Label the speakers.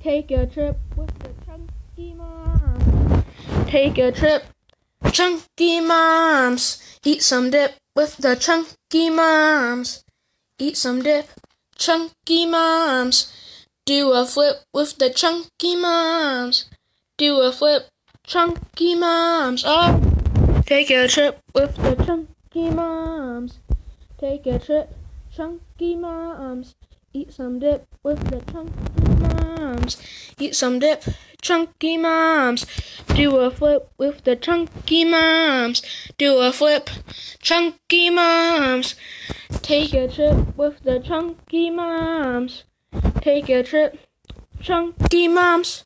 Speaker 1: Take a trip with the chunky moms. Take a trip, chunky moms. Eat some dip with the chunky moms. Eat some dip, chunky moms. Do a flip with the chunky moms. Do a flip, chunky moms. Oh, take a trip with the chunky moms. Take a trip, chunky moms. Eat some dip with the chunky moms. Eat some dip, chunky moms. Do a flip with the chunky moms. Do a flip, chunky moms. Take a trip with the chunky moms. Take a trip, chunky moms.